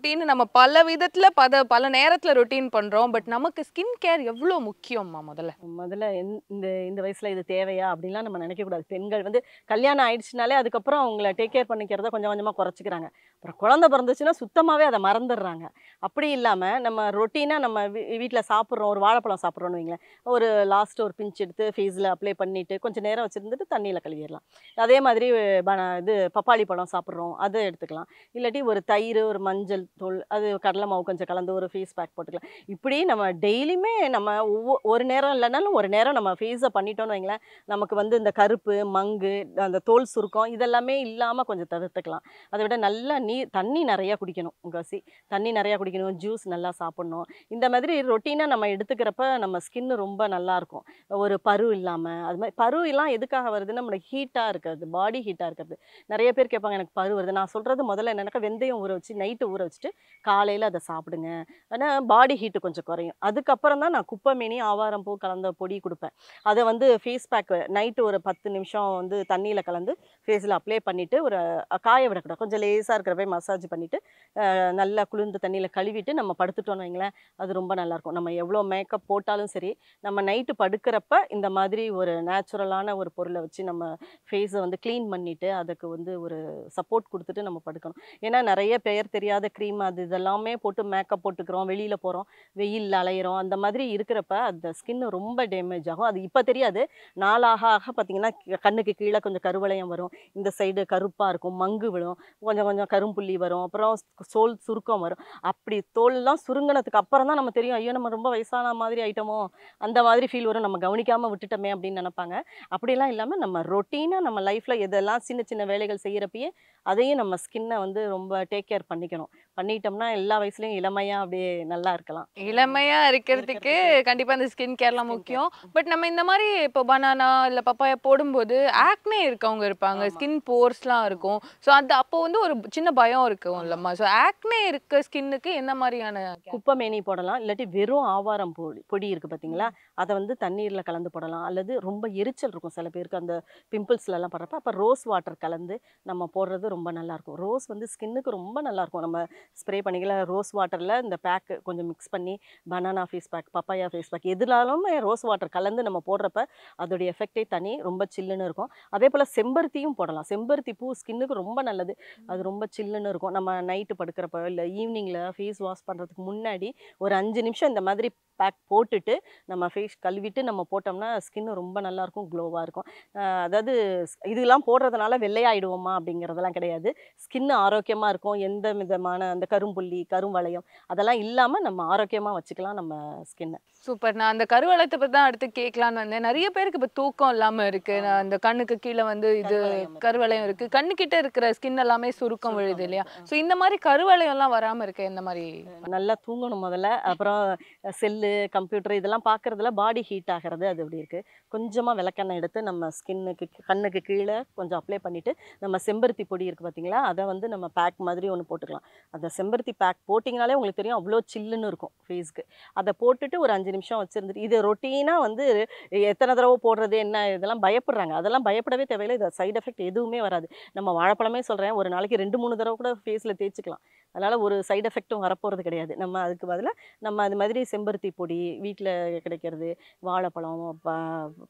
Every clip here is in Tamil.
ரொட்டீன் நம்ம பல விதத்தில் பத பல நேரத்தில் ரொட்டீன் பண்றோம். பட் நமக்கு ஸ்கின் கேர் எவ்வளவு முக்கியம்மா முதல்ல? முதல்ல இந்த- இந்த இந்த வயசுல இது தேவையா? அப்படின்லாம் நம்ம நினைக்கக்கூடாது பெண்கள் வந்து கல்யாணம் ஆயிடுச்சுனாலே அதுக்கப்புறம் அவங்கள டேக் கேர் பண்ணிக்கிறத கொஞ்சம் கொஞ்சமாக குறைச்சிக்கிறாங்க. அப்புறம் குழந்தை பிறந்துச்சுன்னா சுத்தமாகவே அதை மறந்துடுறாங்க. அப்படி இல்லாமல் நம்ம ரொட்டீனாக நம்ம வீட்டில் சாப்பிட்றோம் ஒரு வாழைப்பழம் சாப்பிட்றோன்னு வைங்களேன். ஒரு லாஸ்ட் ஒரு பிஞ்ச் எடுத்து ஃபீஸில் அப்ளை பண்ணிவிட்டு கொஞ்சம் நேரம் வச்சுருந்துட்டு தண்ணியில் கழுவிடலாம். அதே மாதிரி இது பப்பாளி பழம் சாப்பிட்றோம் அதை எடுத்துக்கலாம். இல்லாட்டி ஒரு தயிர் ஒரு மஞ்சள் தூள் அது கடலை மாவு கொஞ்சம் கலந்து ஒரு ஃபேஸ் பேக் போட்டுக்கலாம். இப்படி நம்ம டெய்லியுமே நம்ம ஒவ்வொரு ஒரு நேரம் இல்லைனாலும் ஒரு நேரம் நம்ம ஃபீஸை பண்ணிட்டோம்னு வைங்களேன். நமக்கு வந்து இந்த கருப்பு மங்கு அந்த தோல் சுருக்கம் இதெல்லாமே இல்லாமல் கொஞ்சம் தவிர்த்துக்கலாம். அதை விட நல்லா நீ நீர் தண்ணி நிறையா குடிக்கணும் முக்காசி தண்ணி நிறையா குடிக்கணும் ஜூஸ் நல்லா சாப்பிட்ணும். இந்த மாதிரி ரொட்டீனாக நம்ம எடுத்துக்கிறப்ப நம்ம ஸ்கின் ரொம்ப நல்லாயிருக்கும் ஒரு பரு இல்லாமல் அது மாதிரி பரு எல்லாம் எதுக்காக வருதுன்னா நம்மளுக்கு ஹீட்டாக இருக்கிறது பாடி ஹீட்டாக இருக்கிறது. நிறைய பேர் கேட்பாங்க எனக்கு பரு வருது. நான் சொல்கிறது முதல்ல என்னன்னாக்கா வெந்தயம் ஊற வச்சு நைட்டு ஊற வச்சுட்டு காலையில் அதை சாப்பிடுங்க. ஆனால் பாடி ஹீட்டு கொஞ்சம் குறையும். அதுக்கப்புறம் தான் நான் குப்பைமேனி ஆவாரம் பூ கலந்த பொடி கொடுப்பேன். அதை வந்து ஃபேஸ் பேக் நைட்டு ஒரு பத்து நிமிஷம் வந்து தண்ணியில் கலந்து ஃபேஸில் அப்ளை பண்ணிவிட்டு ஒரு காய விடக்கூடாது. கொஞ்சம் லேசாக போய் மசாஜ் பண்ணிவிட்டு நல்லா குளிர்ந்த தண்ணியில் கழுவிட்டு நம்ம படுத்துட்டோம்னு வைங்களேன் அது ரொம்ப நல்லாயிருக்கும். நம்ம எவ்வளோ மேக்கப் போட்டாலும் சரி நம்ம நைட்டு படுக்கிறப்ப இந்த மாதிரி ஒரு நேச்சுரலான ஒரு பொருளை வச்சு நம்ம ஃபேஸை வந்து க்ளீன் பண்ணிவிட்டு அதுக்கு வந்து ஒரு சப்போர்ட் கொடுத்துட்டு நம்ம படுக்கணும். ஏன்னா நிறைய பெயர் தெரியாத க்ரீம் அது இதெல்லாமே போட்டு மேக்கப் போட்டுக்கிறோம் வெளியில் போகிறோம் வெயிலில் அலையிறோம் அந்த மாதிரி இருக்கிறப்ப அந்த ஸ்கின் ரொம்ப டேமேஜ் ஆகும். அது இப்போ தெரியாது. நாளாக ஆக பார்த்தீங்கன்னா கண்ணுக்கு கீழே கொஞ்சம் கருவளையம் வரும். இந்த சைடு கருப்பாக இருக்கும் மங்கு விழும். கொஞ்சம் கொஞ்சம் புள்ளி வரும். அப்புறம் சோல் சுருக்கம் வரும். அப்படி தோல்லாம் சுருங்கினதுக்கு அப்புறம் தான் நம்ம தெரியும் ஐயோ நம்ம ரொம்ப வயசான மாதிரி ஐட்டமோ அந்த மாதிரி ஃபீல் வரும். நம்ம கவனிக்காமல் விட்டுட்டோமே அப்படின்னு நினைப்பாங்க. அப்படிலாம் இல்லாமல் நம்ம ரொட்டீனாக நம்ம லைஃப்பில் எதெல்லாம் சின்ன சின்ன வேலைகள் செய்கிறப்பயே அதையும் நம்ம ஸ்கின்னை வந்து ரொம்ப டேக் கேர் பண்ணிக்கணும். பண்ணிட்டோம்னா எல்லா வயசுலையும் இளமையாக அப்படியே நல்லா இருக்கலாம். இளமையா இருக்கிறதுக்கு கண்டிப்பா இந்த ஸ்கின் கேர்லாம் முக்கியம். பட் நம்ம இந்த மாதிரி இப்போ பனானா இல்ல பப்பாயா போடும்போது ஆக்னே இருக்கவங்க இருப்பாங்க. ஸ்கின் போர்ஸ்லாம் இருக்கும். ஸோ அது அப்போ வந்து ஒரு சின்ன பயம் இருக்கும் இல்லம்மா. ஸோ ஆக்னே இருக்க ஸ்கின்னுக்கு என்ன மாதிரியான குப்பைமேனி போடலாம். இல்லாட்டி வெறும் ஆவாரம் பொடி பொடி இருக்குது பார்த்தீங்களா அதை வந்து தண்ணீரில் கலந்து போடலாம். அல்லது ரொம்ப எரிச்சல் இருக்கும் சில பேருக்கு. அந்த பிம்பிள்ஸ்லலாம் படுறப்ப அப்போ ரோஸ் வாட்டர் கலந்து நம்ம போடுறது ரொம்ப நல்லாயிருக்கும் ரோஸ் வந்து ஸ்கின்னுக்கு ரொம்ப நல்லாயிருக்கும் நம்ம ஸ்ப்ரே பண்ணிக்கலாம் ரோஸ் வாட்டரில் இந்த பேக்கு கொஞ்சம் மிக்ஸ் பண்ணி banana face pack papaya face pack எதுனாலுமே ரோஸ் வாட்டர் கலந்து நம்ம போடுறப்ப அதோடைய எஃபெக்டே தனி ரொம்ப சில்லுன்னு இருக்கும். அதே போல் செம்பருத்தியும் போடலாம். செம்பருத்தி பூ ஸ்கின்னுக்கு ரொம்ப நல்லது. அது ரொம்ப சில்லுன்னு இருக்கும். நம்ம நைட்டு படுக்கிறப்ப இல்லை ஈவினிங்கில் ஃபேஸ் வாஷ் பண்ணுறதுக்கு முன்னாடி ஒரு அஞ்சு நிமிஷம் இந்த மாதிரி பேக் போட்டுட்டு நம்ம ஃபேஸ் கழுவிட்டு நம்ம போட்டோம்னா ஸ்கின் ரொம்ப நல்லாயிருக்கும் க்ளோவாக இருக்கும். அதாவது இதெல்லாம் போடுறதுனால வெள்ளையாயிடுவோமா அப்படிங்கிறதெல்லாம் கிடையாது. ஸ்கின் ஆரோக்கியமாக இருக்கும். எந்த விதமான அந்த கரும்புள்ளி கருவளையம் அதெல்லாம் இல்லாமல் நம்ம ஆரோக்கியமாக வச்சுக்கலாம் நம்ம ஸ்கின்னை. சூப்பர். நான் அந்த கருவளத்தை பத்தி தான் அடுத்து கேட்கலான்னு வந்தேன். நிறைய பேருக்கு இப்போ தூக்கம் இல்லாம இருக்கு. நான் அந்த கண்ணுக்கு கீழே வந்து இது கருவளையம் இருக்கு. கருவளையம் இருக்கு. கண்ணு கிட்ட இருக்கிற ஸ்கின் எல்லாமே சுருக்கம் விழுது இல்லையா? ஸோ இந்த மாதிரி கருவளையம் எல்லாம் வராம இருக்க? இந்த மாதிரி? நல்லா தூங்கணும் முதல்ல. அப்புறம் செல்லு கம்ப்யூட்டர் இதெல்லாம் பார்க்குறதுல பாடி ஹீட் ஆகிறது அது அப்படி இருக்குது கொஞ்சமாக விளக்கெண்ணெய் எடுத்து நம்ம ஸ்கின்னுக்கு கண்ணுக்கு கீழே கொஞ்சம் அப்ளை பண்ணிவிட்டு நம்ம செம்பருத்தி பொடி இருக்குது பார்த்தீங்களா அதை வந்து நம்ம பேக் மாதிரி ஒன்று போட்டுக்கலாம். அந்த செம்பருத்தி பேக் போட்டிங்கனாலே உங்களுக்கு தெரியும் அவ்வளோ சில்லுன்னு இருக்கும் ஃபேஸ்க்கு அதை போட்டுட்டு ஒரு அஞ்சு நிமிஷம் வச்சுருந்துட்டு இது ரொட்டீனாக வந்து எத்தனை தடவை போடுறது என்ன இதெல்லாம் பயப்படுறாங்க. அதெல்லாம் பயப்படவே தேவையில்லை. இது சைடு எஃபெக்ட் எதுவுமே வராது. நம்ம வாழைப்பழமே சொல்கிறேன் ஒரு நாளைக்கு ரெண்டு மூணு தடவை கூட ஃபேஸில் தேய்ச்சிக்கலாம். அதனால் ஒரு சைடு எஃபெக்ட்டும் வரப்போகிறது கிடையாது. நம்ம அதுக்கு பதிலாக நம்ம அது மாதிரி செம்பருத்தி பொடி வீட்டில் கிடைக்கிறது வாழைப்பழம் ப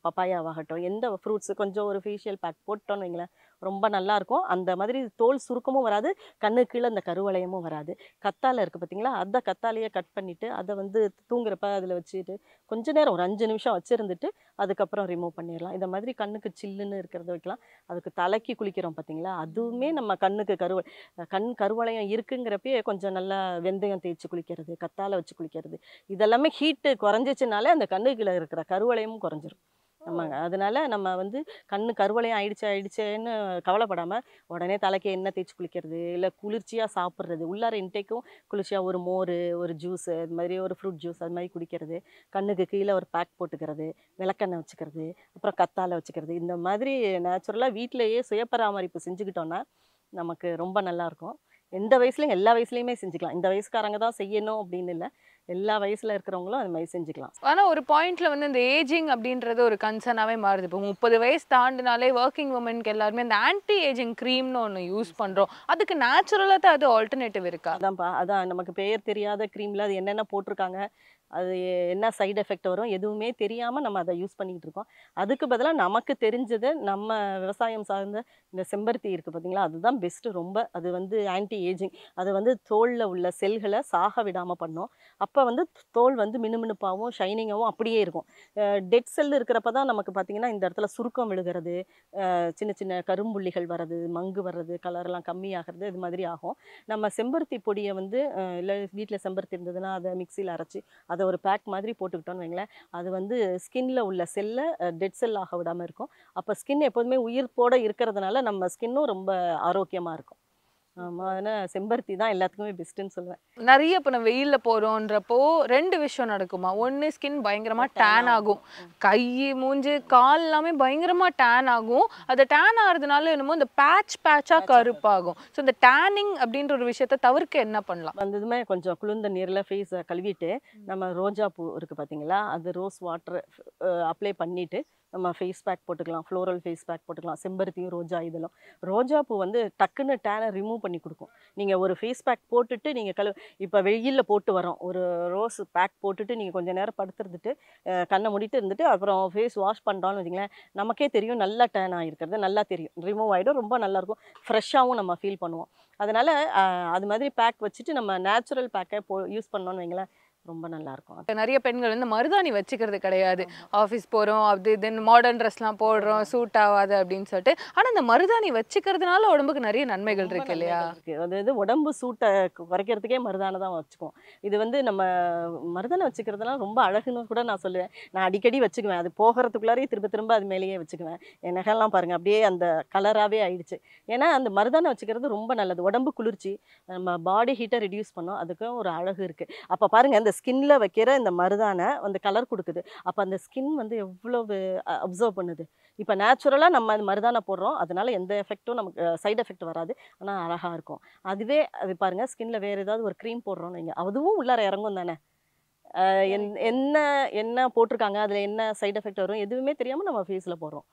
பப்பாயாவாகட்டும் எந்த ஃப்ரூட்ஸு கொஞ்சம் ஒரு ஃபேஷியல் பேக் போட்டோன்னு வைங்களேன் ரொம்ப நல்லாயிருக்கும் அந்த மாதிரி தோல் சுருக்கமும் வராது. கண்ணு கீழே அந்த கருவளையமும் வராது. கத்தாழை இருக்குது பார்த்தீங்களா அதை கத்தாழையை கட் பண்ணிவிட்டு அதை வந்து தூங்குறப்ப அதில் வச்சுட்டு கொஞ்ச நேரம் ஒரு அஞ்சு நிமிஷம் வச்சுருந்துட்டு அதுக்கப்புறம் ரிமூவ் பண்ணிடலாம் இந்த மாதிரி கண்ணுக்கு சில்லுன்னு இருக்கிறத வைக்கலாம். அதுக்கு தலைக்கு குளிக்கிறோம் பார்த்தீங்களா அதுவுமே நம்ம கண்ணுக்கு கருவ கண் கருவளையம் இருக்குங்கிறப்பயே கொஞ்சம் நல்லா வெந்தயம் தேய்ச்சி குளிக்கிறது கத்தாழை வச்சு குளிக்கிறது. இதெல்லாமே ஹீட்டு குறைஞ்சிச்சுனாலே அந்த கண்ணுக்குள்ளே இருக்கிற கருவளையமும் குறைஞ்சிரும். ஆமாங்க. அதனால நம்ம வந்து கண்ணு கருவளையம் ஆயிடுச்சு ஆயிடுச்சேன்னு கவலைப்படாமல் உடனே தலைக்கு எண்ணெய் தேய்ச்சி குளிக்கிறது இல்லை குளிர்ச்சியாக சாப்பிட்றது உள்ளார இன்டேக்கும் குளிர்ச்சியாக ஒரு மோர் ஒரு ஜூஸ் அது மாதிரி ஒரு ஃப்ரூட் ஜூஸ் அது மாதிரி குடிக்கிறது கண்ணுக்கு கீழே ஒரு பேக் போட்டுக்கிறது விளக்கெண்ணெய் வச்சுக்கிறது அப்புறம் கத்தாழை வச்சுக்கிறது இந்த மாதிரி நேச்சுரலாக வீட்டிலேயே சுய பராமரிப்பு செஞ்சுக்கிட்டோன்னா நமக்கு ரொம்ப நல்லா இருக்கும். எந்த வயசுலையும் எல்லா வயசுலையுமே செஞ்சுக்கலாம். இந்த வயசுக்காரங்க தான் செய்யணும் அப்படின்னு இல்லை. எல்லா வயசுல இருக்கிறவங்களும் அது மாதிரி செஞ்சுக்கலாம். ஆனா ஒரு பாயிண்ட்ல வந்து இந்த ஏஜிங் அப்படின்றது ஒரு கன்சர்னாவே மாறுது. இப்போ முப்பது வயசு தாண்டினாலே ஒர்க்கிங் உமனுக்கு எல்லாருமே இந்த ஆன்டி ஏஜிங் க்ரீம்னு ஒன்று யூஸ் பண்றோம். அதுக்கு நேச்சுரலாக தான் அது ஆல்டர்னேட்டிவ் இருக்கா? அதான்ப்பா அதான் நமக்கு பெயர் தெரியாத க்ரீமில் அது என்னென்ன போட்டிருக்காங்க? அது என்ன சைடு எஃபெக்ட் வரும் எதுவுமே தெரியாமல் நம்ம அதை யூஸ் பண்ணிக்கிட்டு இருக்கோம். அதுக்கு பதிலாக நமக்கு தெரிஞ்சது நம்ம விவசாயம் சார்ந்த இந்த செம்பருத்தி இருக்குது பார்த்திங்களா? அதுதான் பெஸ்ட்டு ரொம்ப. அது வந்து ஆன்டி ஏஜிங் அது வந்து தோலில் உள்ள செல்களை சாக விடாமல் பண்ணும். அப்போ வந்து தோல் வந்து மினுமினுப்பாகவும் ஷைனிங்காகவும் அப்படியே இருக்கும். டெட் செல் இருக்கிறப்ப தான் நமக்கு பார்த்தீங்கன்னா இந்த இடத்துல சுருக்கம் விழுகிறது. சின்ன சின்ன கரும்புள்ளிகள் வர்றது மங்கு வர்றது கலர்லாம் கம்மியாகிறது இது மாதிரி ஆகும். நம்ம செம்பருத்தி பொடியை வந்து இல்லை வீட்டில் செம்பருத்தி இருந்ததுன்னா அதை மிக்சியில் அரைச்சி அதை ஒரு பேக் மாதிரி போட்டுக்கிட்டோன்னு வைங்களேன். அது வந்து ஸ்கின்ல உள்ள செல்லை டெட் செல் ஆக விடாமல் இருக்கும். அப்போ ஸ்கின் எப்போதுமே உயிர்ப்போட இருக்கிறதுனால நம்ம ஸ்கின்னும் ரொம்ப ஆரோக்கியமாக இருக்கும். ஆமாம் அதனால் செம்பருத்தி தான் எல்லாத்துக்குமே பெஸ்ட்டுன்னு சொல்லுவேன். நிறைய இப்போ நம்ம வெயில்ல போறோன்றப்போ ரெண்டு விஷயம் நடக்குமா? ஒண்ணு ஸ்கின் பயங்கரமா டேன் ஆகும். கை மூஞ்சு கால் எல்லாமே பயங்கரமா டேன் ஆகும். அது டேன் ஆகுறதுனால என்னமோ இந்த பேட்ச் பேட்சா கருப்பாகும். ஸோ இந்த டேனிங் அப்படின்ற ஒரு விஷயத்தை தவிர்க்க என்ன பண்ணலாம்? வந்ததுமே கொஞ்சம் குளிர்ந்த நீரில் ஃபேஸை கழுவிட்டு நம்ம ரோஜா பூ இருக்குது பார்த்தீங்களா அது ரோஸ் வாட்டர் அப்ளை பண்ணிவிட்டு நம்ம ஃபேஸ் பேக் போட்டுக்கலாம் ஃப்ளோரல் ஃபேஸ் பேக் போட்டுக்கலாம் செம்பருத்தியும் ரோஜா இதெல்லாம். ரோஜா பூ வந்து டக்குன்னு டேனை ரிமூவ் பண்ணி கொடுக்கும். நீங்கள் ஒரு ஃபேஸ் பேக் போட்டுட்டு நீங்கள் கழு இப்போ வெயிலில் போட்டு வரோம் ஒரு ரோஸ் பேக் போட்டுட்டு நீங்கள் கொஞ்சம் நேரம் படுத்துருந்துட்டு கண்ணை முடிட்டு இருந்துட்டு அப்புறம் ஃபேஸ் வாஷ் பண்ணுறோன்னு வச்சிங்களேன் நமக்கே தெரியும் நல்லா டேன் ஆகிருக்கிறது நல்லா தெரியும். ரிமூவ் ஆகிடும் ரொம்ப நல்லாயிருக்கும் ஃப்ரெஷ்ஷாகவும் நம்ம ஃபீல் பண்ணுவோம். அதனால் அது மாதிரி பேக் வச்சுட்டு நம்ம நேச்சுரல் பேக்கை போ யூஸ் பண்ணோன்னு வைங்களேன் ரொம்ப நல்லாயிருக்கும் இப்ப நிறைய பெண்கள் வந்து மருதாணி வச்சுக்கிறது கிடையாது. ஆஃபீஸ் போறோம் அது இதுன்னு மாடர்ன் ட்ரெஸ்லாம் போடுறோம் சூட் ஆகாது அப்படின்னு சொல்லிட்டு. ஆனா இந்த மருதாணி வச்சுக்கிறதுனால உடம்புக்கு நிறைய நன்மைகள் இருக்கு இல்லையா? அதாவது உடம்பு சூட்டை குறைக்கிறதுக்கே மருதானை தான் வச்சுக்குவோம். இது வந்து நம்ம மருதானை வச்சுக்கிறதுலாம் ரொம்ப அழகுன்னு கூட நான் சொல்லுவேன். நான் அடிக்கடி வச்சுக்குவேன். அது போகிறதுக்குள்ளாரே திரும்ப திரும்ப அது மேலேயே வச்சுக்குவேன். என் நகைலாம் பாருங்க அப்படியே அந்த கலராகவே ஆயிடுச்சு. ஏன்னா அந்த மருதானை வச்சுக்கிறது ரொம்ப நல்லது. உடம்பு குளிர்ச்சி நம்ம பாடி ஹீட்டை ரெடியூஸ் பண்ணோம். அதுக்கும் ஒரு அழகு இருக்குது அப்போ பாருங்க இந்த ஸ்கின்ல வைக்கிற இந்த மருதானை அந்த கலர் கொடுக்குது. அப்போ அந்த ஸ்கின் வந்து எவ்வளவு அப்சர்வ் பண்ணுது? இப்போ நேச்சுரலாக நம்ம அந்த மருதானை போடுறோம். அதனால எந்த எஃபெக்ட்டும் நமக்கு சைடு எஃபெக்ட் வராது. ஆனால் அழகாக இருக்கும். அதுவே அது பாருங்க ஸ்கின்ல வேறு ஏதாவது ஒரு க்ரீம் போடுறோம் நீங்கள் அதுவும் உள்ளார இறங்கும் தானே? என்ன என்ன போட்டிருக்காங்க? அதில் என்ன சைடு எஃபெக்ட் வரும்? எதுவுமே தெரியாமல் நம்ம ஃபேஸில் போடுறோம்.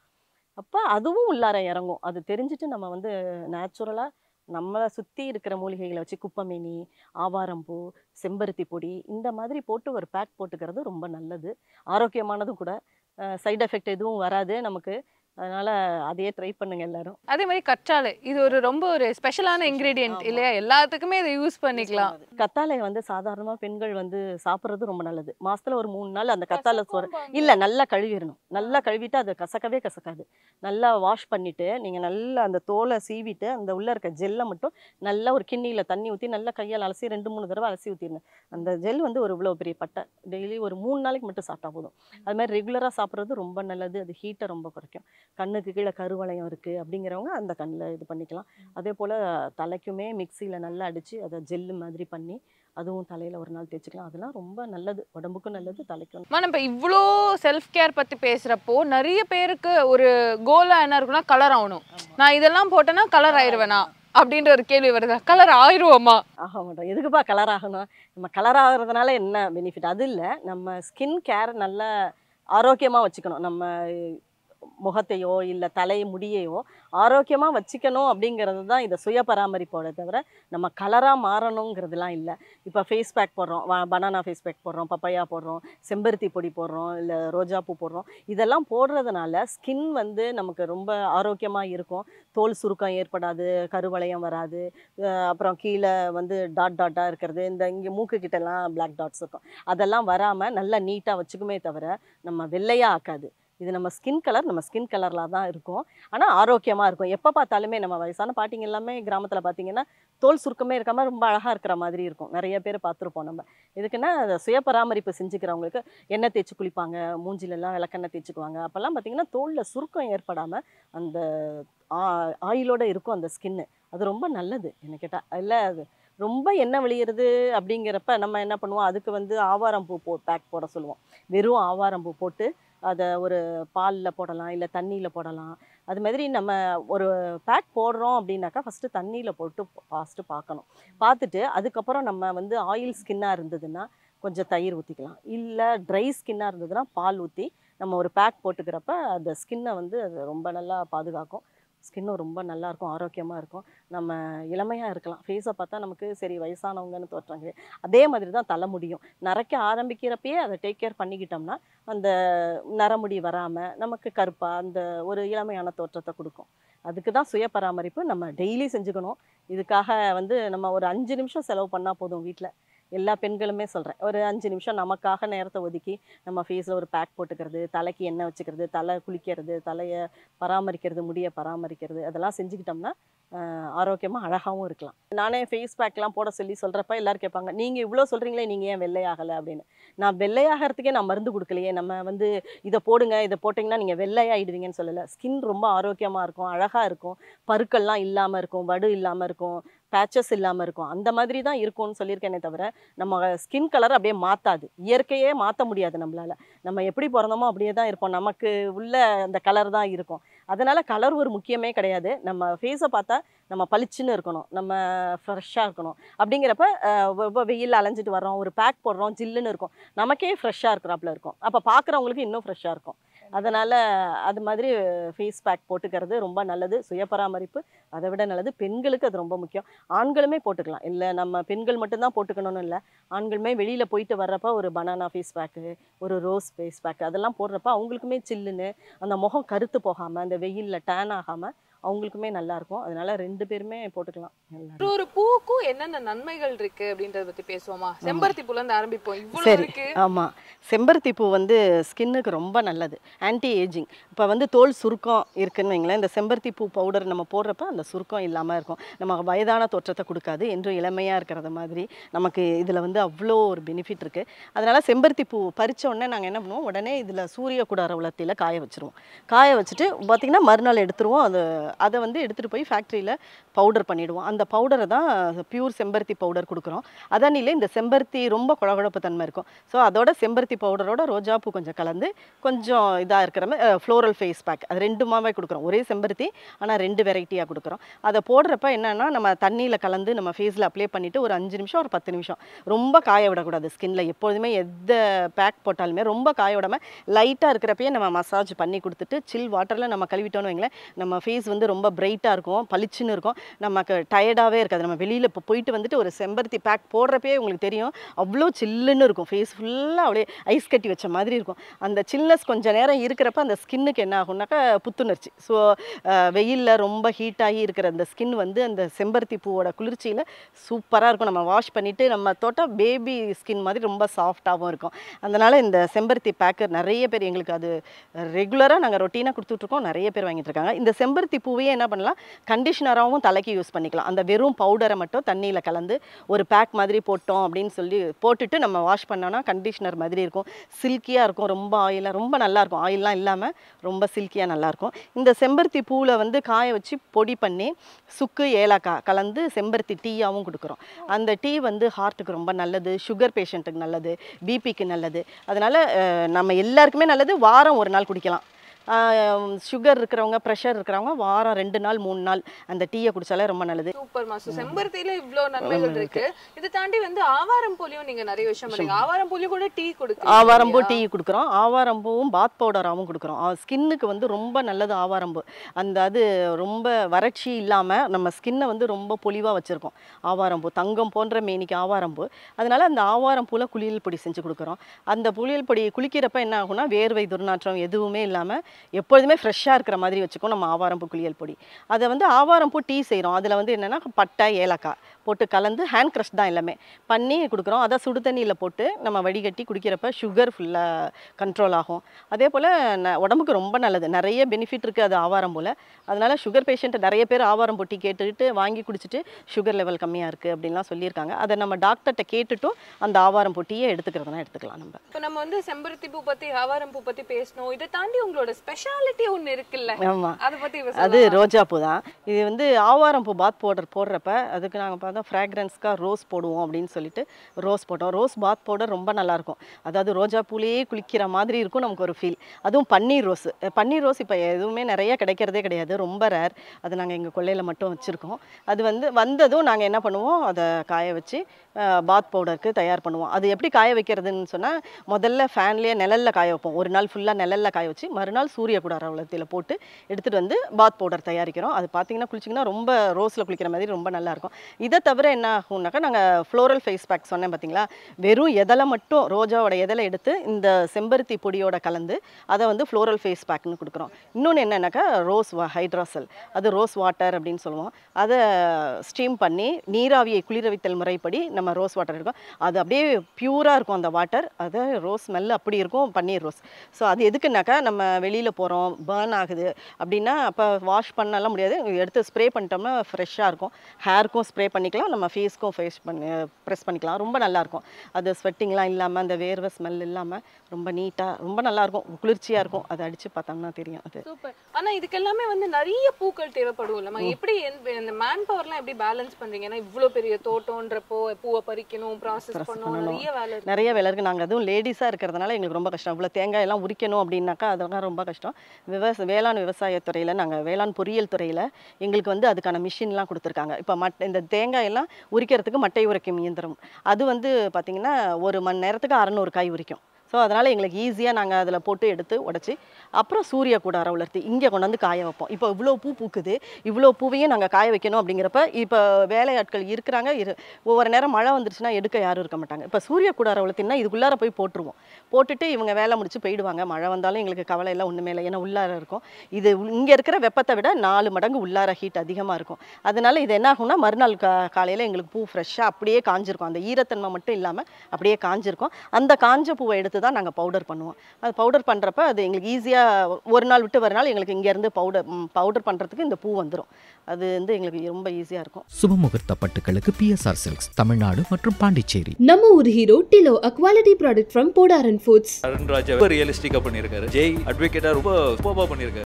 அப்போ அதுவும் உள்ளார இறங்கும். அது தெரிஞ்சுட்டு நம்ம வந்து நேச்சுரலாக நம்மளை சுற்றி இருக்கிற மூலிகைகளை வச்சு குப்பமேனி ஆவாரம்பூ செம்பருத்தி பொடி இந்த மாதிரி போட்டு ஒரு பேக் போட்டுக்கிறது ரொம்ப நல்லது. ஆரோக்கியமானதும் கூட. சைடு எஃபெக்ட் எதுவும் வராது நமக்கு. அதனால் அதையே ட்ரை பண்ணுங்க எல்லாரும். அதே மாதிரி கற்றாழை இது ஒரு ரொம்ப ஒரு ஸ்பெஷலான இன்கிரீடியன்ட். இல்லையா? எல்லாத்துக்குமே இதை யூஸ் பண்ணிக்கலாம். கத்தாழையை வந்து சாதாரணமாக பெண்கள் வந்து சாப்பிட்றது ரொம்ப நல்லது. மாசத்துல ஒரு மூணு நாள் அந்த கத்தாழை சோறு இல்லை நல்லா கழுவிடணும். நல்லா கழுவிட்டு அது கசக்கவே கசக்காது. நல்லா வாஷ் பண்ணிட்டு நீங்கள் நல்லா அந்த தோலை சீவிட்டு அந்த உள்ளே இருக்க ஜெல்லை மட்டும் நல்லா ஒரு கிண்ணியில் தண்ணி ஊற்றி நல்லா கையால் அலசி ரெண்டு மூணு தடவை அலசி ஊற்றிடணும் அந்த ஜெல் வந்து ஒரு இவ்வளோ பெரிய பட்டை. டெய்லி ஒரு மூணு நாளைக்கு மட்டும் சாப்பிட்டா போதும். அது மாதிரி ரெகுலராக சாப்பிட்றது ரொம்ப நல்லது. அது ஹீட்டை ரொம்ப குறைக்கும். கண்ணுக்கு கீழே கருவளையம் இருக்குது அப்படிங்கிறவங்க அந்த கண்ணில் இது பண்ணிக்கலாம். அதே போல் தலைக்குமே மிக்சியில் நல்லா அடித்து அதை ஜெல்லு மாதிரி பண்ணி அதுவும் தலையில் ஒரு நாள் தேய்ச்சிக்கலாம். அதெல்லாம் ரொம்ப நல்லது. உடம்புக்கும் நல்லது தலைக்கும் நம்ம இவ்வளோ செல்ஃப் கேர் பத்தி பேசுறப்போ நிறைய பேருக்கு ஒரு கோலா என்ன இருக்குன்னா கலர் ஆகணும். நான் இதெல்லாம் போட்டேன்னா கலர் ஆயிருவேனா? அப்படின்ற ஒரு கேள்வி வருது? கலர் ஆயிருவோமா? ஆக மாட்டோம். எதுக்குப்பா கலர் ஆகணும்? நம்ம கலர் ஆகிறதுனால என்ன பெனிஃபிட் அது இல்லை. நம்ம ஸ்கின் கேர் நல்லா ஆரோக்கியமாக வச்சுக்கணும். நம்ம முகத்தையோ இல்லை தலை முடியையோ ஆரோக்கியமாக வச்சுக்கணும் அப்படிங்கிறது தான் இதை சுய பராமரிப்போட தவிர நம்ம கலராக மாறணுங்கிறதுலாம் இல்லை. இப்போ ஃபேஸ் பேக் போடுறோம் பனானா ஃபேஸ் பேக் போடுறோம் பப்பையா போடுறோம் செம்பருத்தி பொடி போடுறோம் இல்லை ரோஜா பூ போடுறோம். இதெல்லாம் போடுறதுனால ஸ்கின் வந்து நமக்கு ரொம்ப ஆரோக்கியமாக இருக்கும். தோல் சுருக்கம் ஏற்படாது கருவளையம் வராது அப்புறம் கீழே வந்து டாட் டாட்டாக இருக்கிறது இந்த இங்கே மூக்கு கிட்டலாம் பிளாக் டாட்ஸ் இருக்கும். அதெல்லாம் வராமல் நல்லா நீட்டாக வச்சுக்குமே தவிர நம்ம வெள்ளையாக ஆக்காது. இது நம்ம ஸ்கின் கலர் நம்ம ஸ்கின் கலரில் தான் இருக்கும். ஆனால் ஆரோக்கியமாக இருக்கும். எப்போ பார்த்தாலுமே நம்ம வயசான பாட்டிங்க எல்லாமே கிராமத்தில் பார்த்தீங்கன்னா தோல் சுருக்கமே இருக்காமல் ரொம்ப அழகாக இருக்கிற மாதிரி இருக்கும். நிறைய பேர் பார்த்துருப்போம் நம்ம. இதுக்குன்னா சுய பராமரிப்பு செஞ்சுக்கிறவங்களுக்கு எண்ணெய் தேய்ச்சி குளிப்பாங்க மூஞ்சிலெல்லாம் விளக்கெண்ணெய் தேய்ச்சிக்குவாங்க. அப்போல்லாம் பார்த்தீங்கன்னா தோலில் சுருக்கம் ஏற்படாமல் அந்த ஆ- இருக்கும் அந்த ஸ்கின்னு அது ரொம்ப நல்லது என்ன கேட்டால் இல்லை அது ரொம்ப எண்ணெய் வெளியிறது அப்படிங்கிறப்ப நம்ம என்ன பண்ணுவோம்? அதுக்கு வந்து ஆவாரம்பூ போ பேக் போட சொல்லுவோம். வெறும் ஆவாரம்பூ போட்டு அதை ஒரு பாலில் போடலாம் இல்லை தண்ணியில் போடலாம். அது மாதிரி நம்ம ஒரு பேக் போடுறோம் அப்படின்னாக்கா ஃபஸ்ட்டு தண்ணியில் போட்டு ஃபஸ்ட்டு பார்க்கணும். பார்த்துட்டு அதுக்கப்புறம் நம்ம வந்து ஆயில் ஸ்கின்னாக இருந்ததுன்னா கொஞ்சம் தயிர் ஊற்றிக்கலாம் இல்லை ட்ரை ஸ்கின்னாக இருந்ததுன்னா பால் ஊற்றி நம்ம ஒரு பேக் போட்டுக்கிறப்ப அந்த ஸ்கின்னை வந்து அது ரொம்ப நல்லா பாதுகாக்கும். ஸ்கின்னும் ரொம்ப நல்லாயிருக்கும் ஆரோக்கியமாக இருக்கும். நம்ம இளமையாக இருக்கலாம். ஃபேஸை பார்த்தா நமக்கு சரி வயசானவங்கன்னு தோற்றாங்க. அதே மாதிரி தான் தலைமுடியும். நரைக்க ஆரம்பிக்கிறப்பயே அதை டேக் கேர் பண்ணிக்கிட்டோம்னா அந்த நரமுடி வராமல் நமக்கு கருப்பாக அந்த ஒரு இளமையான தோற்றத்தை கொடுக்கும். அதுக்கு தான் சுய பராமரிப்பு நம்ம டெய்லி செஞ்சுக்கணும். இதுக்காக வந்து நம்ம ஒரு அஞ்சு நிமிஷம் செலவு பண்ணால் போதும் வீட்டில் எல்லா பெண்களுமே சொல்கிறேன் ஒரு அஞ்சு நிமிஷம் நமக்காக நேரத்தை ஒதுக்கி நம்ம ஃபேஸில் ஒரு பேக் போட்டுக்கிறது தலைக்கு எண்ணெய் வச்சுக்கிறது தலை குளிக்கிறது தலையை பராமரிக்கிறது முடியை பராமரிக்கிறது அதெல்லாம் செஞ்சுக்கிட்டோம்னா ஆரோக்கியமாக அழகாகவும் இருக்கலாம். நானே ஃபேஸ் பேக்லாம் போட சொல்லி சொல்கிறப்ப எல்லாரும் கேட்பாங்க நீங்கள் இவ்வளோ சொல்கிறீங்களே நீங்கள் ஏன் வெள்ளையாகலை? அப்படின்னு. நான் வெள்ளையாகிறதுக்கே நான் மருந்து கொடுக்கலையே நம்ம வந்து இதை போடுங்க இதை போட்டிங்கன்னா நீங்கள் வெள்ளையாகிடுவீங்கன்னு சொல்லலை. ஸ்கின் ரொம்ப ஆரோக்கியமாக இருக்கும் அழகாக இருக்கும் பருக்கள்லாம் இல்லாமல் இருக்கும் வடு இல்லாமல் இருக்கும் பேச்சஸ் இல்லாமல் இருக்கும். அந்த மாதிரி தான் இருக்கும்னு சொல்லியிருக்கேனே தவிர நம்ம ஸ்கின் கலர் அப்படியே மாற்றாது இயற்கையே மாற்ற முடியாது நம்மளால். நம்ம எப்படி பிறந்தோமோ அப்படியே தான் இருப்போம். நமக்கு உள்ள அந்த கலர் தான் இருக்கும். அதனால் கலர் ஒரு முக்கியமே கிடையாது. நம்ம ஃபேஸை பார்த்தா நம்ம பளிச்சுன்னு இருக்கணும். நம்ம ஃப்ரெஷ்ஷாக இருக்கணும். அப்படிங்கிறப்ப இப்போ வெயில் அலைஞ்சிட்டு வர்றோம். ஒரு பேக் போடுறோம். ஜில்லுன்னு இருக்கும். நமக்கே ஃப்ரெஷ்ஷாக இருக்கிறாப்புல இருக்கும். அப்போ பார்க்குறவங்களுக்கு இன்னும் ஃப்ரெஷ்ஷாக இருக்கும். அதனால் அது மாதிரி ஃபேஸ் பேக் போட்டுக்கிறது ரொம்ப நல்லது சுய பராமரிப்பு அதை விட நல்லது. பெண்களுக்கு அது ரொம்ப முக்கியம். ஆண்களுமே போட்டுக்கலாம். இல்லை நம்ம பெண்கள் மட்டும்தான் போட்டுக்கணும்னு இல்லை. ஆண்களுமே வெளியில் போயிட்டு வர்றப்ப ஒரு பனானா ஃபேஸ் பேக்கு ஒரு ரோஸ் ஃபேஸ் பேக் அதெல்லாம் போடுறப்ப அவங்களுக்குமே சில்லுன்னு அந்த முகம் கருத்து போகாமல் அந்த வெயிலில் டேன் ஆகாமல் அவங்களுக்குமே நல்லா இருக்கும். அதனால ரெண்டு பேருமே போட்டுக்கலாம். ஒரு பூக்கும் என்னென்ன நன்மைகள் இருக்கு அப்படின்றத பத்தி பேசுவோமா? செம்பருத்தி பூல இருந்து ஆரம்பிப்போம். சரி. இருக்கு. ஆமாம் செம்பருத்தி பூ வந்து ஸ்கின்னுக்கு ரொம்ப நல்லது. ஆன்டி ஏஜிங் இப்போ வந்து தோல் சுருக்கம் இருக்குன்னு வைங்களேன். இந்த செம்பருத்தி பூ பவுடர் நம்ம போடுறப்ப அந்த சுருக்கம் இல்லாமல் இருக்கும். நம்ம வயதான தோற்றத்தை கொடுக்காது. என்றும் இளமையாக இருக்கிறது மாதிரி நமக்கு இதில் வந்து அவ்வளோ ஒரு பெனிஃபிட் இருக்குது அதனால் செம்பருத்தி பூ பறிச்ச உடனே நாங்கள் என்ன பண்ணுவோம்? உடனே இதில் சூரிய குடார உலர்த்தியில் காய வச்சுருவோம். காய வச்சுட்டு பார்த்திங்கன்னா மறுநாள் எடுத்துருவோம். அது அதை வந்து எடுத்துகிட்டு போய் ஃபேக்ட்ரியில் பவுடர் பண்ணிவிடுவோம் அந்த பவுடரை தான் பியூர் செம்பருத்தி பவுடர் கொடுக்குறோம். அதனில இந்த செம்பருத்தி ரொம்ப குழகுழப்பு தன்மை இருக்கும். ஸோ அதோட செம்பருத்தி பவுடரோட ரோஜாப்பூ கொஞ்சம் கலந்து கொஞ்சம் இதாக இருக்கிற மாதிரி ஃப்ளோரல் ஃபேஸ் பேக் அது ரெண்டுமாவே கொடுக்குறோம். ஒரே செம்பருத்தி ஆனால் ரெண்டு வெரைட்டியாக கொடுக்குறோம். அதை போடுறப்ப என்னென்னா நம்ம தண்ணியில் கலந்து நம்ம ஃபேஸில் அப்ளை பண்ணிவிட்டு ஒரு அஞ்சு நிமிஷம் ஒரு பத்து நிமிஷம். ரொம்ப காய விடக்கூடாது ஸ்கின்ல எப்பொழுதுமே எந்த பேக் போட்டாலுமே ரொம்ப காய விடாமல் லைட்டாக இருக்கிறப்பயே நம்ம மசாஜ் பண்ணி கொடுத்துட்டு சில் வாட்டரில் நம்ம கழுவிட்டோம்னு வைங்களேன் நம்ம ஃபேஸ் வந்து ரொம்ப பிரைட்டாக இருக்கும் பளிச்சுன்னு இருக்கும். நமக்கு டயர்டாகவே இருக்காது. நம்ம வெளியில் இப்போ போயிட்டு வந்துட்டு ஒரு செம்பருத்தி பேக் போடுறப்பே உங்களுக்கு தெரியும். அவ்வளோ சில்லுன்னு இருக்கும். ஃபேஸ் ஃபுல்லாக அப்படியே ஐஸ் கட்டி வச்ச மாதிரி இருக்கும். அந்த சில்னஸ் கொஞ்சம் நேரம் இருக்கிறப்ப அந்த ஸ்கின்னுக்கு என்ன ஆகும்னாக்கா புத்துணர்ச்சி. ஸோ வெயிலில் ரொம்ப ஹீட்டாகி இருக்கிற அந்த ஸ்கின் வந்து அந்த செம்பருத்தி பூவோட குளிர்ச்சியில் சூப்பராக இருக்கும். நம்ம வாஷ் பண்ணிவிட்டு நம்ம தொட்டால் பேபி ஸ்கின் மாதிரி ரொம்ப சாஃப்டாகவும் இருக்கும். அதனால் இந்த செம்பருத்தி பேக்கு நிறைய பேர் எங்களுக்கு அது ரெகுலராக நாங்கள் ரொட்டீனாக கொடுத்துட்ருக்கோம் நிறைய பேர் வாங்கிட்டு இருக்காங்க. இந்த செம்பருத்தி பூ பூவையே என்ன பண்ணலாம்? கண்டிஷனராகவும் தலைக்கு யூஸ் பண்ணிக்கலாம். அந்த வெறும் பவுடரை மட்டும் தண்ணியில் கலந்து ஒரு பேக் மாதிரி போட்டோம் அப்படின்னு சொல்லி போட்டுட்டு நம்ம வாஷ் பண்ணோன்னா கண்டிஷனர் மாதிரி இருக்கும். சில்கியாக இருக்கும். ரொம்ப ஆயிலாக ரொம்ப நல்லாயிருக்கும் ஆயிலெலாம் இல்லாமல் ரொம்ப சில்கியாக நல்லாயிருக்கும் இந்த செம்பருத்தி பூவில் வந்து காய வச்சு பொடி பண்ணி சுக்கு ஏலக்காய் கலந்து செம்பருத்தி டீயாகவும் கொடுக்குறோம். அந்த டீ வந்து ஹார்ட்டுக்கு ரொம்ப நல்லது சுகர் பேஷண்ட்டுக்கு நல்லது பிபிக்கு நல்லது. அதனால் நம்ம எல்லாருக்குமே நல்லது. வாரம் ஒரு நாள் குடிக்கலாம். சுகர் இருக்கிறவங்க ப்ரெஷர் இருக்கிறவங்க வாரம் ரெண்டு நாள் மூணு நாள் அந்த டீயை குடிச்சாலே ரொம்ப நல்லது. சூப்பர் மாசு செம்பருத்தியில இவ்ளோ நன்மைகள் இருக்கு. இதை தாண்டி வந்து ஆவாரம் பூலையும் நீங்க நிறைய விஷயம் பண்ணீங்க. ஆவாரம் பூலையும் கூட டீ கொடுக்கு ஆவாரம்பூ டீ கொடுக்குறோம். ஆவாரம்பூவும் பாத் பவுடராகவும் கொடுக்குறோம். ஸ்கின்னுக்கு வந்து ரொம்ப நல்லது ஆவாரம்பூ அந்த அது ரொம்ப வறட்சி இல்லாமல் நம்ம ஸ்கின்னை வந்து ரொம்ப பொலிவாக வச்சுருக்கோம். ஆவாரம்பூ தங்கம் போன்ற மேனிக்கு ஆவாரம்பூ அதனால அந்த ஆவாரம்பூவில் குளியல் பொடி செஞ்சு கொடுக்குறோம். அந்த குளியல் பொடி குளிக்கிறப்ப என்ன ஆகும்னா வேர்வை துர்நாற்றம் எதுவுமே இல்லாமல் எப்பொழுதுமே ஃப்ரெஷ்ஷாக இருக்கிற மாதிரி வச்சுக்கோ நம்ம ஆவாரம்பூ குளியல் பொடி. அதை வந்து ஆவாரம்பூ டீ செய்கிறோம் அதில் வந்து என்னென்னா பட்டை ஏலக்காய். போட்டு கலந்து ஹேண்ட் க்ரஷ் தான் எல்லாமே. பண்ணி கொடுக்குறோம். அதை சுடு தண்ணியில் போட்டு நம்ம வடிகட்டி குடிக்கிறப்ப சுகர் ஃபுல்லாக கண்ட்ரோல் ஆகும். அதே போல் உடம்புக்கு ரொம்ப நல்லது. நிறைய பெனிஃபிட் இருக்குது அது ஆவாரம் போல். அதனால் சுகர் பேஷண்ட் நிறைய பேர் ஆவாரம் பொட்டி கேட்டுக்கிட்டு வாங்கி குடிச்சிட்டு சுகர் லெவல் கம்மியாக இருக்குது அப்படின்லாம் சொல்லியிருக்காங்க. அதை நம்ம டாக்டர்கிட்ட கேட்டுட்டும் அந்த ஆவாரம் பொட்டியை எடுத்துக்கிறதுனா எடுத்துக்கலாம் நம்ம. இப்ப நம்ம வந்து செம்பருத்தி பூ பத்தி ஆவாரம் பூ பத்தி பேசணும் இதை தாண்டி உங்களோட ஸ்பெஷாலிட்டி ஒண்ணு இருக்குல்ல? ஆமா. அத இவ அது ரோஜா பூ தான் இது வந்து ஆவாரம் பூ பாத் பவுடர் போடுறப்ப அதுக்கு நாங்கள் பார்த்தா ஃப்ராக்ரன்ஸ்க்காக ரோஸ் போடுவோம் அப்படின்னு சொல்லிட்டு ரோஸ் போட்டோம். ரோஸ் பாத் பவுடர் ரொம்ப நல்லாயிருக்கும். அதாவது ரோஜா பூலேயே குளிக்கிற மாதிரி இருக்கும் நமக்கு ஒரு ஃபீல் அதுவும் பன்னீர் ரோஸ் பன்னீர் ரோஸ் இப்போ எதுவுமே நிறைய கிடைக்கிறதே கிடையாது. ரொம்ப ரேர் அது நாங்கள் எங்கள் கொல்லையில் மட்டும் வச்சுருக்கோம். அது வந்து வந்ததும் நாங்கள் என்ன பண்ணுவோம்? அதை காய வச்சு பாத் பவுடருக்கு தயார் பண்ணுவோம். அது எப்படி காய வைக்கிறதுன்னு சொன்னால் முதல்ல ஃபேன்லேயே நிழலில் காய வைப்போம். ஒரு நாள் ஃபுல்லாக நிழலில் காய வச்சு மறுநாள் சூரிய குடாரவளத்தில் போட்டு எடுத்துகிட்டு வந்து பாத் பவுடர் தயாரிக்கிறோம். அது பார்த்தீங்கன்னா குளிச்சிங்கன்னா ரொம்ப ரோஸில் குளிக்கிற மாதிரி ரொம்ப நல்லாயிருக்கும். இதை தவிர என்ன ஆகும்னாக்கா நாங்கள் ஃப்ளோரல் ஃபேஸ் பேக் சொன்னேன் பார்த்தீங்களா வெறும் எதலை மட்டும் ரோஜாவோட எதலை எடுத்து இந்த செம்பருத்தி பொடியோட கலந்து அதை வந்து ஃப்ளோரல் ஃபேஸ் பேக்னு கொடுக்குறோம். இன்னொன்று என்னென்னாக்கா ரோஸ் வா ஹைட்ராசல் அது ரோஸ் வாட்டர் அப்படின்னு சொல்லுவோம். அதை ஸ்டீம் பண்ணி நீராவியை குளிரவித்தல் முறைப்படி நம்ம ரோஸ் வாட்டர் இருக்கும். அது அப்படியே பியூராக இருக்கும் அந்த வாட்டர் அது ரோஸ் ஸ்மெல் அப்படி இருக்கும் பன்னீர் ரோஸ் ஸோ அது எதுக்குனாக்கா நம்ம வெளியில் போகிறோம் பேர்ன் ஆகுது அப்படின்னா அப்போ வாஷ் பண்ணலாம் முடியாது. எடுத்து ஸ்ப்ரே பண்ணிட்டோம்னா ஃப்ரெஷ்ஷாக இருக்கும். ஹேருக்கும் ஸ்ப்ரே பண்ணி பண்ணிக்கலாம். நம்ம ஃபேஸ்க்கும் ஃபேஸ் பண்ணி ப்ரெஸ் பண்ணிக்கலாம். ரொம்ப நல்லாயிருக்கும் அது ஸ்வெட்டிங்லாம் இல்லாமல் அந்த வேர்வை ஸ்மெல் இல்லாமல் ரொம்ப நீட்டாக ரொம்ப நல்லாயிருக்கும் குளிர்ச்சியாக இருக்கும். அதை அடித்து பார்த்தோம்னா தெரியும் அது. சூப்பர். ஆனா இதுக்கு எல்லாமே வந்து நிறைய பூக்கள் தேவைப்படும் இல்லம்மா எப்படி இந்த மேன் பவர்லாம் எப்படி பேலன்ஸ் பண்றீங்க ஏன்னா இவ்ளோ பெரிய தோட்டம்ன்றப்போ பூவை பறிக்கணும் ப்ராசஸ் பண்ணணும் நிறைய வேலை நிறைய வேலை இருக்குது நாங்கள் அதுவும் லேடிஸாக இருக்கிறதுனால எங்களுக்கு ரொம்ப கஷ்டம். இவ்வளோ தேங்காய் எல்லாம் உரிக்கணும் அப்படின்னாக்கா அதெல்லாம் ரொம்ப கஷ்டம். விவச வேளாண் விவசாயத்துறையில் நாங்கள் வேளாண் பொறியியல் துறையில் எங்களுக்கு வந்து அதுக்கான மிஷின்லாம் கொடுத்துருக்காங்க. இப்போ மட் இந்த தேங்காய் எல்லாம் உரிக்கிறதுக்கு மட்டை உரைக்கும் இயந்திரம். அது வந்து பார்த்திங்கன்னா ஒரு மணி நேரத்துக்கு அறநூறு காய் உரிக்கும். ஸோ அதனால் எங்களுக்கு ஈஸியாக நாங்கள் அதில் போட்டு எடுத்து உடச்சி அப்புறம் சூரிய கூடாரம் உலர்த்தி இங்கே கொண்டு வந்து காய வைப்போம். இப்போ இவ்வளோ பூ பூக்குது இவ்வளோ பூவையும் நாங்கள் காய வைக்கணும் அப்படிங்கிறப்ப இப்போ வேலையாட்கள் இருக்கிறாங்க இரு ஒவ்வொரு நேரம் மழை வந்துருச்சுன்னா எடுக்க யாரும் இருக்க மாட்டாங்க. இப்போ சூரிய கூடாரம் உலர்த்தினா இதுக்குள்ளார போய் போட்டுருவோம். போட்டுட்டு இவங்க வேலை முடிச்சு போயிடுவாங்க. மழை வந்தாலும் எங்களுக்கு கவலை எல்லாம் ஒன்றுமே இல்லை. ஏன்னா உள்ளார இருக்கும். இது இங்கே இருக்கிற வெப்பத்தை விட நாலு மடங்கு உள்ளார ஹீட் அதிகமாக இருக்கும். அதனால இது என்ன ஆகும்னா மறுநாள் கா காலையில் எங்களுக்கு பூ ஃப்ரெஷ்ஷாக அப்படியே காஞ்சிருக்கும். அந்த ஈரத்தன்மை மட்டும் இல்லாமல் அப்படியே காஞ்சிருக்கும். அந்த காஞ்ச பூவை எடுத்து தான் நாங்கள் பவுடர் பண்ணுவோம். அது பவுடர் பண்ணுறப்ப அது எங்களுக்கு ஈஸியாக ஒரு நாள் விட்டு ஒரு நாள் எங்களுக்கு இங்கேருந்து பவுடர் பவுடர் பண்ணுறதுக்கு இந்த பூ வந்துடும் அது வந்து எங்களுக்கு ரொம்ப ஈஸியாக இருக்கும். சுபமுகூர்த்த பட்டுக்களுக்கு பிஎஸ்ஆர் சில்க்ஸ் தமிழ்நாடு மற்றும் பாண்டிச்சேரி. நம்ம ஊர் ஹீரோ டிலோ அ குவாலிட்டி ப்ராடக்ட் ஃப்ரம் போடாரன் ஃபுட்ஸ் அருண் ராஜா ரொம்ப ரியலிஸ்டிக்காக பண்ணியிருக்காரு. ஜெய் அட்வொகேட்டாக ரொம்ப சூப்பராக பண்ணியிருக்காரு.